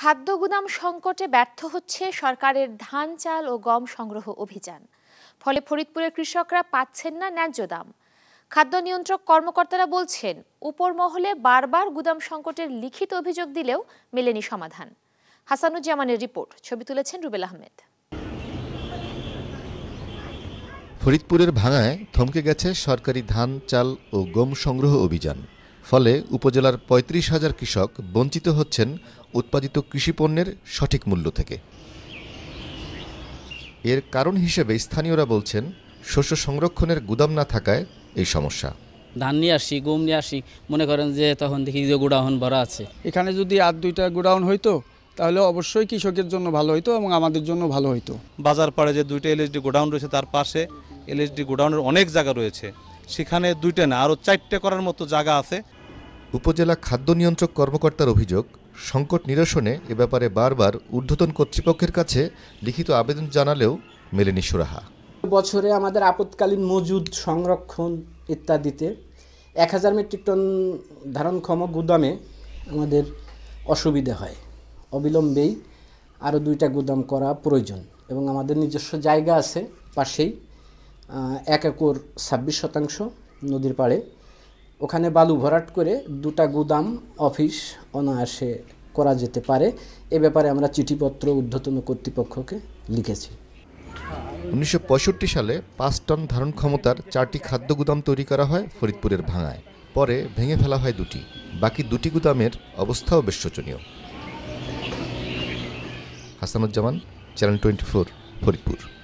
খাদ্য গুদাম সংকটে ব্যর্থ হচ্ছে সরকারের ধান, চাল ও গম সংগ্রহ অভিযান। ফলে ফরিদপুরের কৃষকরা পাচ্ছেন না ন্যায্য দাম। খাদ্য নিয়ন্ত্রক কর্মকর্তারা বলছেন উপর মহলে বারবার গুদাম সংকটের লিখিত অভিযোগ দিলেও মেলেনি সমাধান। হাসানুজ্জামানের রিপোর্ট, ছবি তুলেছেন রুবেল আহমেদ। ফরিদপুরের ভাঙায় থমকে গেছে সরকারি ধান, চাল ও গম সংগ্রহ অভিযান। ফলে উপজেলার পঁয়ত্রিশ হাজার কৃষক বঞ্চিত হচ্ছেন উৎপাদিত কৃষিপণ্যের সঠিক মূল্য থেকে। এর কারণ হিসেবে স্থানীয়রা বলছেন শস্য সংরক্ষণের গুদাম না থাকায় এই সমস্যা। ধান নিয়ে আসি গম নিয়ে আসি মনে করেন যে তখন দেখি যে গোডাউন ভরা আছে। এখানে যদি আর দুইটা গোডাউন হইতো তাহলে অবশ্যই কৃষকের জন্য ভালো হইতো এবং আমাদের জন্য ভালো হইতো। বাজার পাড়ে যে দুইটা এলএসডি গোডাউন রয়েছে তার পাশে এলএসডি গোডাউনের অনেক জায়গা রয়েছে। সেখানে দুইটা না আরও চারটে করার মতো জায়গা আছে। উপজেলা খাদ্য নিয়ন্ত্রক কর্মকর্তার অভিযোগ, সংকট নিরসনে এ ব্যাপারে বারবার ঊর্ধ্বতন কর্তৃপক্ষের কাছে লিখিত আবেদন জানালেও মেলেনি সুরাহা। বছরে আমাদের আপৎকালীন মজুদ সংরক্ষণ ইত্যাদিতে এক হাজার মেট্রিক টন ধারণক্ষম গুদামে আমাদের অসুবিধে হয়। অবিলম্বেই আরও দুইটা গুদাম করা প্রয়োজন এবং আমাদের নিজস্ব জায়গা আছে পাশেই এক একর ছাব্বিশ শতাংশ নদীর পাড়ে ওখানে বালু ভরাট করে দুটা গুদাম, অফিস অনায়াসে করা যেতে পারে। এ ব্যাপারে আমরা চিঠিপত্র ঊর্ধ্বতন কর্তৃপক্ষকে লিখেছি। উনিশশো পঁয়ষট্টি সালে পাঁচ টন ধারণ ক্ষমতার চারটি খাদ্য গুদাম তৈরি করা হয় ফরিদপুরের ভাঙায়। পরে ভেঙে ফেলা হয় দুটি। বাকি দুটি গুদামের অবস্থাও বেশ শোচনীয়। Hasanuzzaman, channel twenty four, Faridpur.